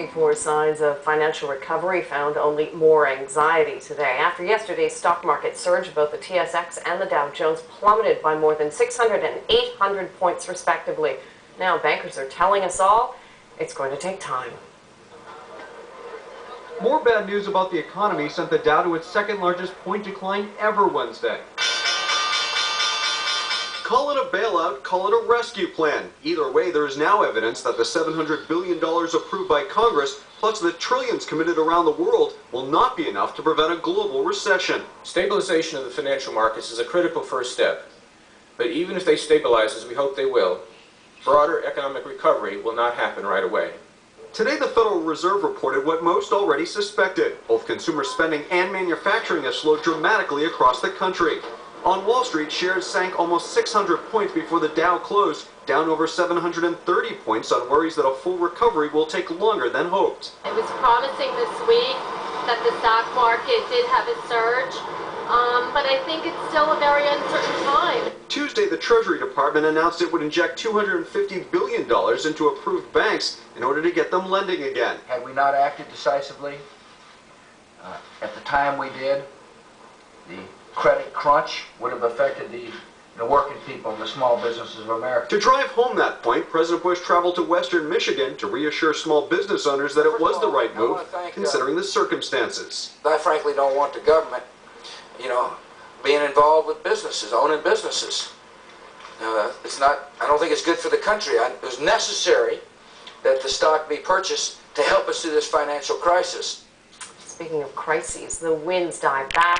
looking for signs of financial recovery found only more anxiety today. After yesterday's stock market surge, both the TSX and the Dow Jones plummeted by more than 600 and 800 points respectively. Now bankers are telling us all it's going to take time. More bad news about the economy sent the Dow to its second largest point decline ever Wednesday. Call it a bailout, call it a rescue plan. Either way, there is now evidence that the $700 billion approved by Congress, plus the trillions committed around the world, will not be enough to prevent a global recession. Stabilization of the financial markets is a critical first step. But even if they stabilize, as we hope they will, broader economic recovery will not happen right away. Today, the Federal Reserve reported what most already suspected. Both consumer spending and manufacturing have slowed dramatically across the country. On Wall Street, shares sank almost 600 points before the Dow closed, down over 730 points on worries that a full recovery will take longer than hoped. It was promising this week that the stock market did have a surge, um, but I think it's still a very uncertain time. Tuesday, the Treasury Department announced it would inject $250 billion into approved banks in order to get them lending again. Had we not acted decisively uh, at the time we did, the credit crunch would have affected the, the working people and the small businesses of America. To drive home that point, President Bush traveled to western Michigan to reassure small business owners that it was the right move, thank, uh, considering the circumstances. I frankly don't want the government, you know, being involved with businesses, owning businesses. Uh, it's not, I don't think it's good for the country. I, it was necessary that the stock be purchased to help us through this financial crisis. Speaking of crises, the winds dive back.